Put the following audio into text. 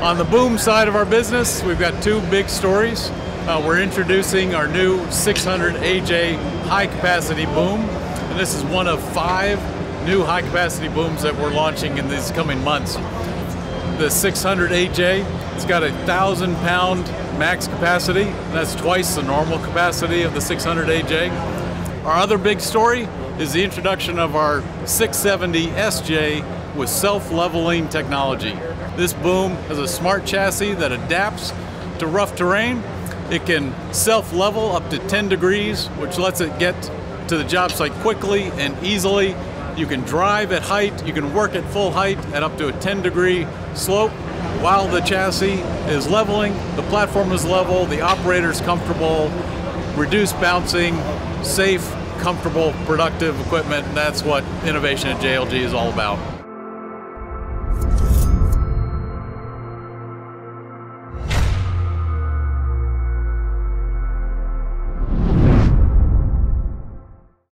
On the boom side of our business, we've got two big stories. Uh, we're introducing our new 600 AJ high capacity boom, and this is one of five new high capacity booms that we're launching in these coming months. The 600 AJ, it's got a thousand pound max capacity, that's twice the normal capacity of the 600 AJ. Our other big story is the introduction of our 670 SJ with self-leveling technology. This boom has a smart chassis that adapts to rough terrain. It can self-level up to 10 degrees, which lets it get to the job site quickly and easily. You can drive at height, you can work at full height at up to a 10 degree slope while the chassis is leveling, the platform is level, the operator is comfortable, reduced bouncing, safe, comfortable, productive equipment. That's what innovation at JLG is all about.